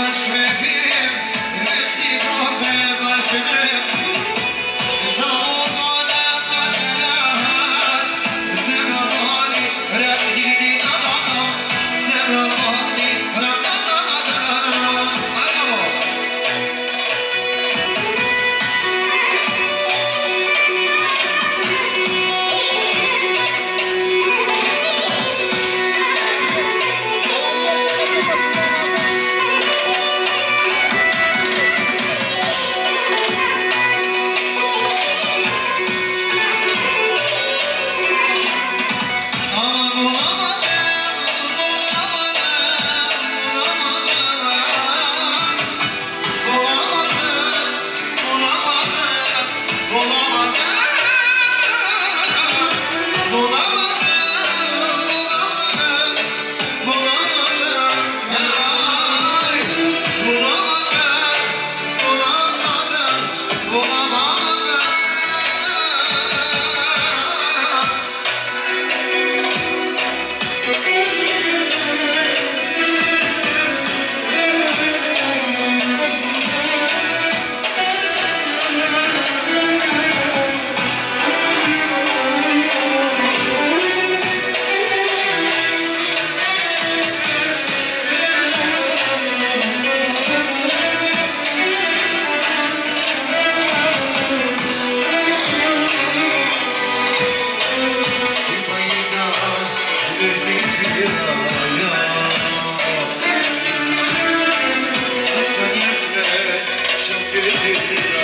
faz beber. Thank you.